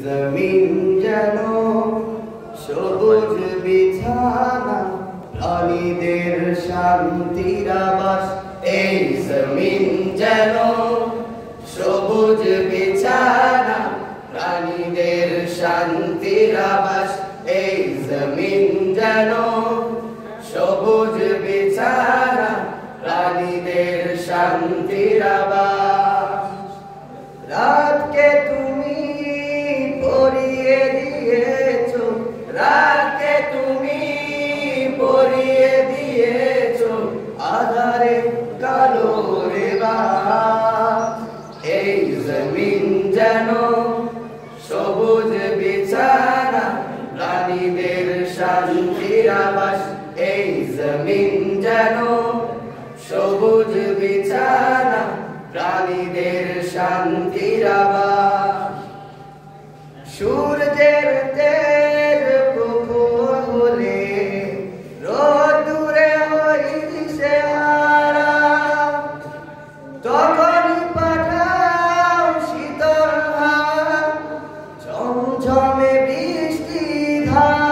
জমিন যেন সবুজ বিছানা, প্রাণীদের শান্তির আবাস। এই জমিন যেন সবুজ বিছানা, প্রাণীদের শান্তির আবাস। এই জমিন যেন সবুজ বিছানা, প্রাণীদের শান্তির আবাস। রাতকে তুমি তুমি পরিয়ে দিয়েছ কালো যেন সবুজ বিছানা, প্রাণীদের শান্তির আবাস। এই জমিন যেন সবুজ বিছানা, প্রাণীদের শান্তির আবাস। সূর্যের তেজ প্রখর হলে রোদুরে দিশে হারা তখনই পাঠাও শীতল ঝমঝমে বৃষ্টি ধারা।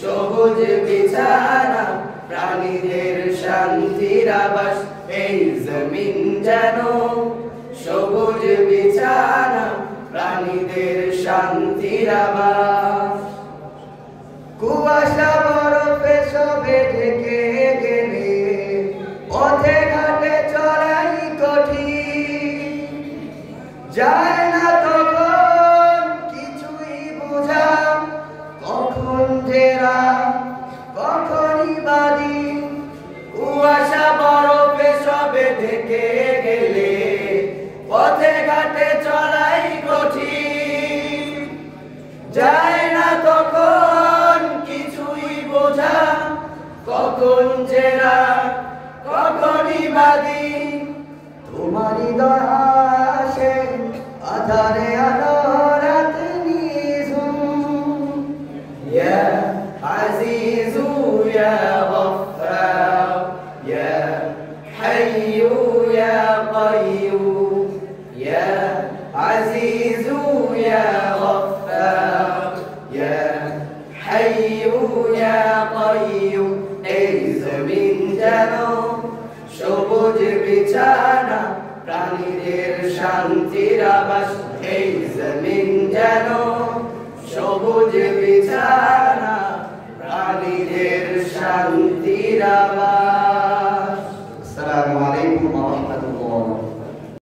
সবুজ বিছানা প্রাণীদের শান্তির আবাস এই জমিন যেন। সবুজ বিছানা প্রাণীদের শান্তির আবাস। কুয়াশা বরফে সবে ঢেকে গেলে, পথে ঘাটে চড়াই কঠিন। যায় যায় না তখন কিছুই বোঝা। কখন জেরা কখনই বাদী তোমারই দয়াসে এই জমিন যেন সবুজ বিছানা, প্রাণীদের শান্তির আবাস। এই জমিন যেন সবুজ বিছানা, প্রাণীদের শান্তির আবাস।